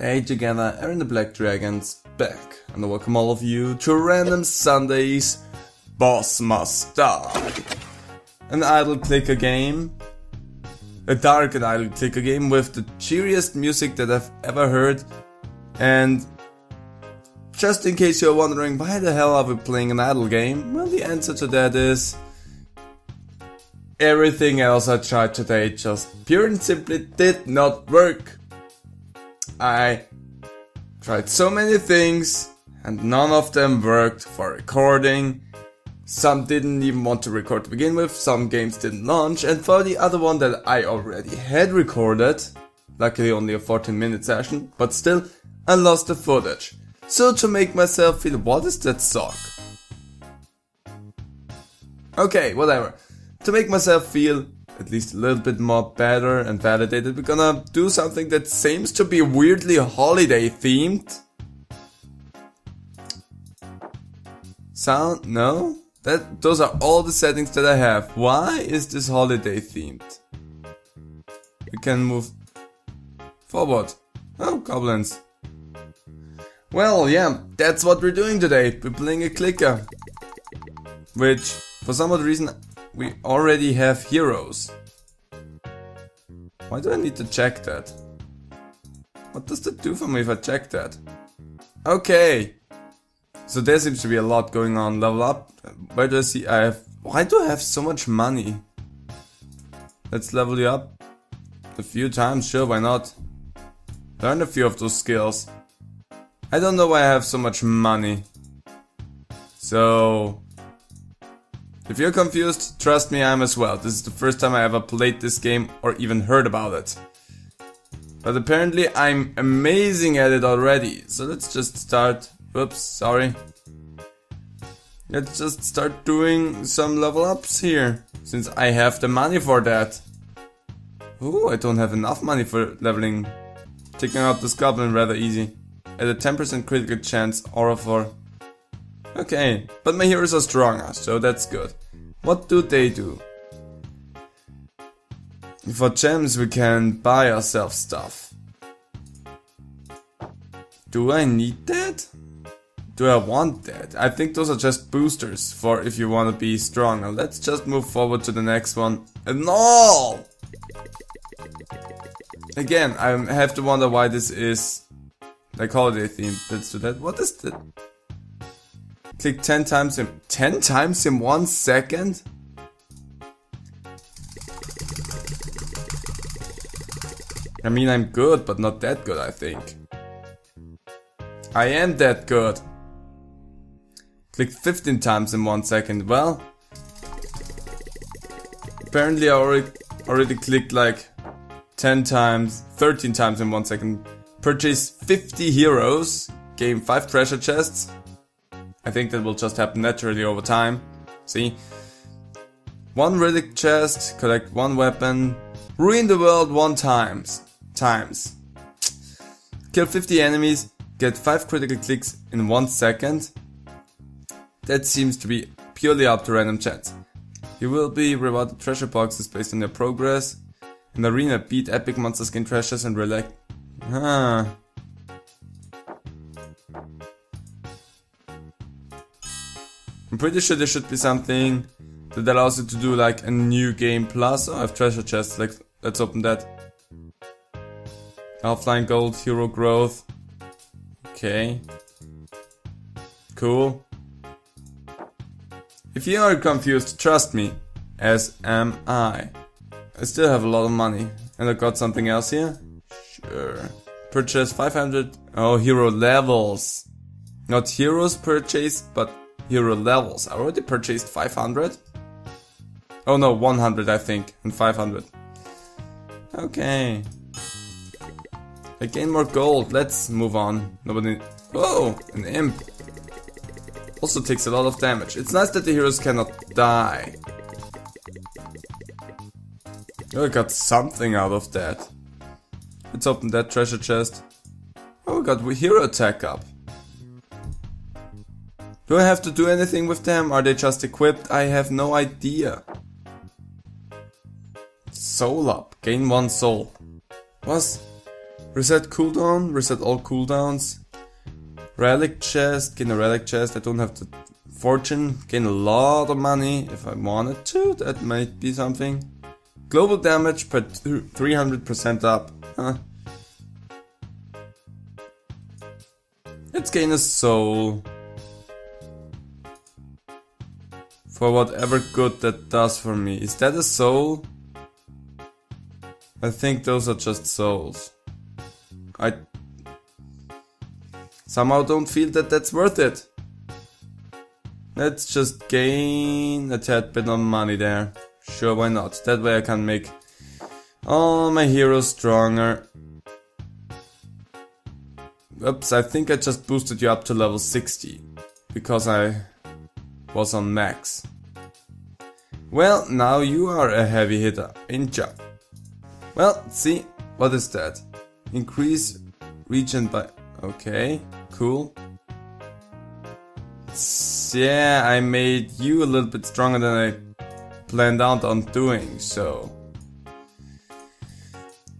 Hey together, Aaron the Black Dragon's back, and welcome all of you to Random Sundays Boss Die. An idle clicker game, a dark and idle clicker game with the cheeriest music that I've ever heard, and just in case you're wondering why the hell are we playing an idle game, well the answer to that is everything else I tried today just pure and simply did not work. I tried so many things and none of them worked for recording. Some didn't even want to record to begin with, some games didn't launch, and for the other one that I already had recorded, luckily only a 14 minute session, but still, I lost the footage. So to make myself feel what is that sock? Okay, whatever. To make myself feel at least a little bit more better and validated, we're gonna do something that seems to be weirdly holiday themed. Sound? No? That those are all the settings that I have. Why is this holiday themed? We can move forward. Oh, goblins. Well, yeah, that's what we're doing today. We're playing a clicker. Which, for some odd reason, we already have heroes. Why do I need to check that? What does that do for me if I check that? Okay. So there seems to be a lot going on. Level up. Where do I see? I have. Why do I have so much money? Let's level you up. A few times, sure, why not? Learn a few of those skills. I don't know why I have so much money. So, if you're confused, trust me, I'm as well. This is the first time I ever played this game or even heard about it. But apparently I'm amazing at it already. So let's just start. Whoops, sorry. Let's just start doing some level ups here. Since I have the money for that. Ooh, I don't have enough money for leveling. Taking out this goblin rather easy. At a 10% critical chance, aura for Okay, but my heroes are stronger, so that's good. What do they do? For gems we can buy ourselves stuff. Do I need that? Do I want that? I think those are just boosters for if you want to be stronger. Let's just move forward to the next one. And all! Again, I have to wonder why this is like holiday theme. Let's do that. What is that? Click 10 times in 10 times in one second? I mean, I'm good, but not that good, I think. I am that good. Click 15 times in one second. Well, apparently I already, already clicked like 10 times, 13 times in one second. Purchase 50 heroes, gain 5 treasure chests, I think that will just happen naturally over time. See? One relic chest, collect one weapon, ruin the world one times. Times. Kill 50 enemies, get 5 critical clicks in 1 second. That seems to be purely up to random chance. You will be rewarded treasure boxes based on your progress. In the arena, beat epic monster skin treasures and relic. Huh. I'm pretty sure there should be something that allows you to do like a new game plus. Oh, I have treasure chests, like, let's open that. Offline gold, hero growth. Okay. Cool. If you are confused, trust me, as am I. I still have a lot of money. And I got something else here? Sure. Purchase 500. Oh, hero levels. Not heroes purchased, but hero levels. I already purchased 500. Oh no, 100 I think, and 500. Okay. I gain more gold, let's move on. Nobody... Oh, an imp. Also takes a lot of damage. It's nice that the heroes cannot die. Oh, I got something out of that. Let's open that treasure chest. Oh, we got hero attack up. Do I have to do anything with them? Are they just equipped? I have no idea. Soul up. Gain one soul. Was Reset cooldown, reset all cooldowns. Relic chest, gain a relic chest. I don't have the fortune, gain a lot of money if I wanted to. That might be something. Global damage per 300% up. Huh. Let's gain a soul. For whatever good that does for me. Is that a soul? I think those are just souls. I somehow don't feel that that's worth it. Let's just gain a tad bit of money there. Sure, why not? That way I can make all my heroes stronger. Oops, I think I just boosted you up to level 60. Because I was on max. Well, now you are a heavy hitter. In job. Well, see, what is that? Increase region by... Okay, cool. Yeah, I made you a little bit stronger than I planned out on doing, so...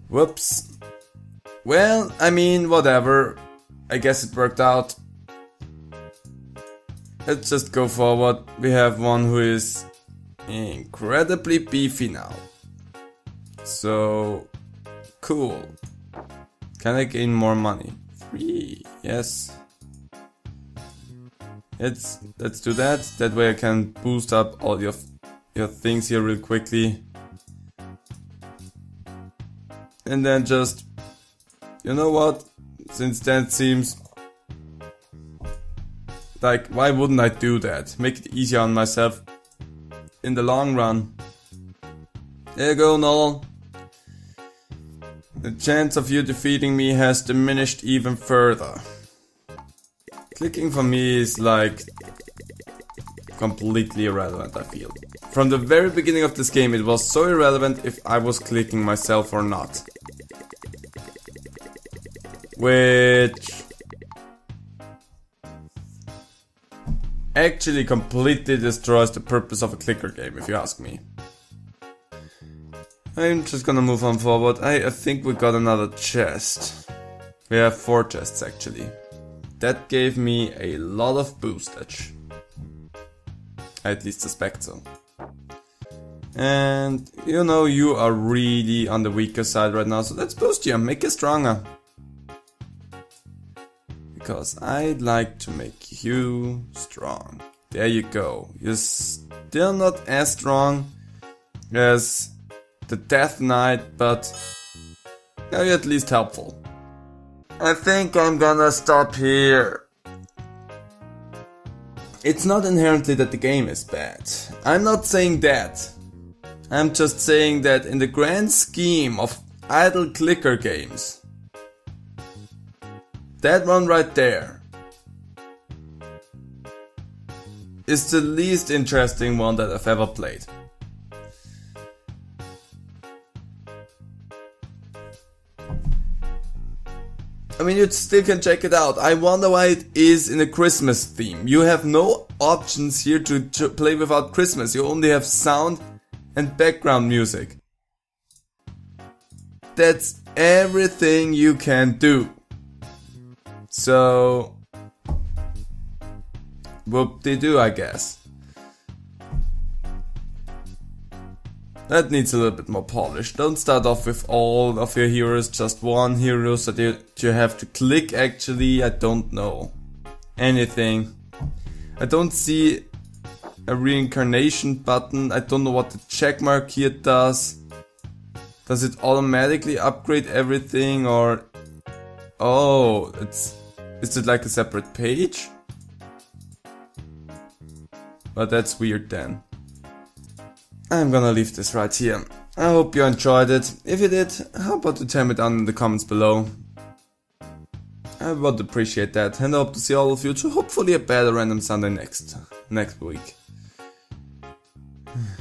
Whoops. Well, I mean, whatever. I guess it worked out. Let's just go forward. We have one who is incredibly beefy now. So, cool. Can I gain more money? Three, yes. Let's let's do that. That way I can boost up all your your things here real quickly. And then just you know what? Since that seems like why wouldn't I do that? Make it easier on myself in the long run. There you go, Noel. The chance of you defeating me has diminished even further. Clicking for me is like completely irrelevant, I feel. From the very beginning of this game, it was so irrelevant if I was clicking myself or not. Which actually completely destroys the purpose of a clicker game, if you ask me. I'm just gonna move on forward. I, I think we got another chest. We have four chests actually. That gave me a lot of boostage. I at least suspect so. And you know you are really on the weaker side right now, so let's boost you, make you stronger. Because I'd like to make you strong. There you go. You're still not as strong as the Death Knight, but now you're at least helpful. I think I'm gonna stop here. It's not inherently that the game is bad. I'm not saying that. I'm just saying that in the grand scheme of idle clicker games, that one right there is the least interesting one that I've ever played. I mean, you still can check it out. I wonder why it is in a Christmas theme. You have no options here to, to play without Christmas. You only have sound and background music. That's everything you can do. So, whoop they do, I guess. That needs a little bit more polish. Don't start off with all of your heroes, just one hero so that you have to click actually, I don't know. Anything. I don't see a reincarnation button, I don't know what the checkmark here does. Does it automatically upgrade everything or... Oh, it's... Is it like a separate page? But that's weird then. I'm gonna leave this right here. I hope you enjoyed it. If you did, how about you tell me down in the comments below. I would appreciate that and I hope to see all of you to hopefully a better random Sunday next next week.